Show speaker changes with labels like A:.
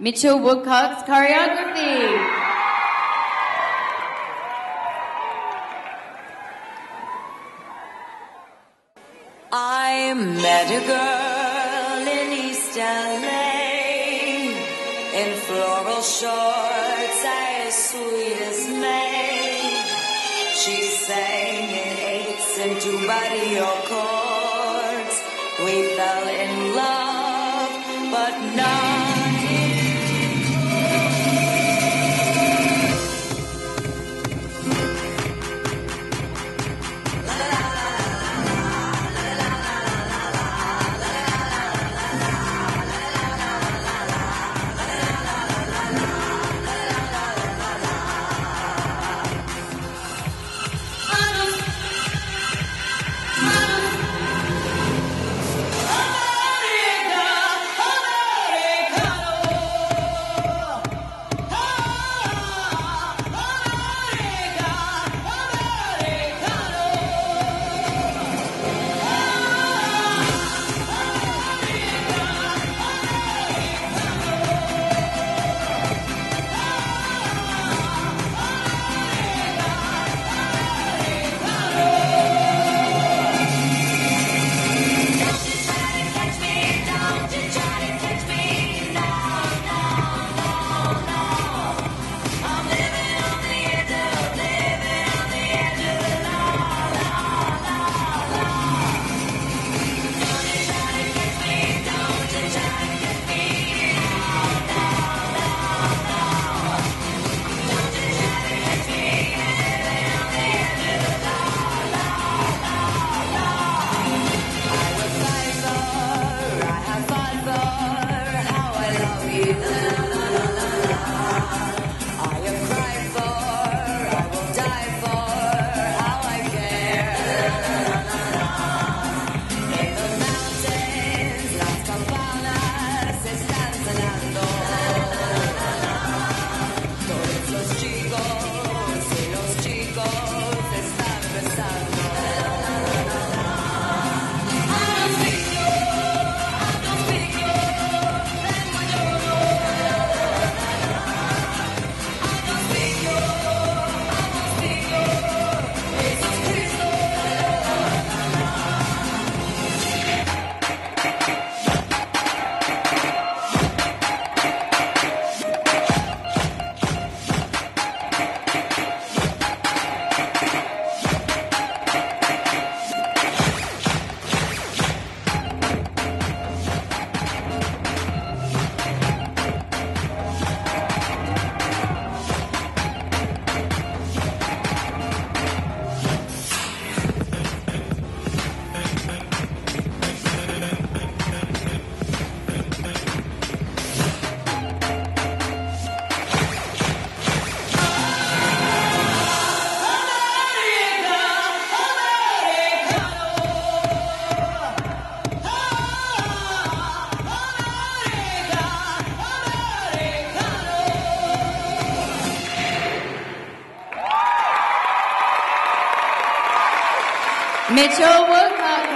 A: Mitchell Woodcock's choreography.
B: I met a girl in East LA in floral shorts as sweet as May. She sang in eights and two body chords. We fell in love, but not
A: Mitchell Woodcock.